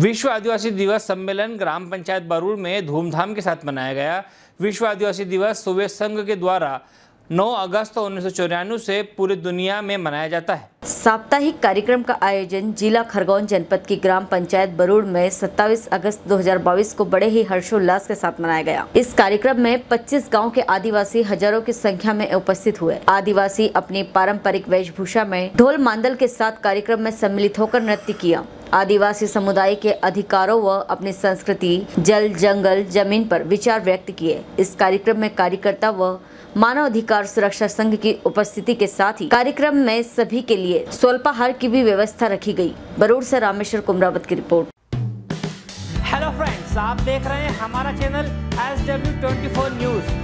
विश्व आदिवासी दिवस सम्मेलन ग्राम पंचायत बरूड़ में धूमधाम के साथ मनाया गया। विश्व आदिवासी दिवस सोवियत संघ के द्वारा 9 अगस्त उन्नीस से पूरी दुनिया में मनाया जाता है। साप्ताहिक कार्यक्रम का आयोजन जिला खरगोन जनपद की ग्राम पंचायत बरूड़ में 27 अगस्त 2022 को बड़े ही हर्षोल्लास के साथ मनाया गया। इस कार्यक्रम में 25 गाँव के आदिवासी हज़ारों की संख्या में उपस्थित हुए। आदिवासी अपनी पारंपरिक वेशभूषा में ढोल मांदल के साथ कार्यक्रम में सम्मिलित होकर नृत्य किया। आदिवासी समुदाय के अधिकारों व अपनी संस्कृति, जल, जंगल, ज़मीन पर विचार व्यक्त किए। इस कार्यक्रम में कार्यकर्ता व मानव अधिकार सुरक्षा संघ की उपस्थिति के साथ ही कार्यक्रम में सभी के लिए स्वल्पाहार की भी व्यवस्था रखी गई। बरूड़ से रामेश्वर कुमरावत की रिपोर्ट। हेलो फ्रेंड्स आप देख रहे हैं हमारा channel S W twenty four news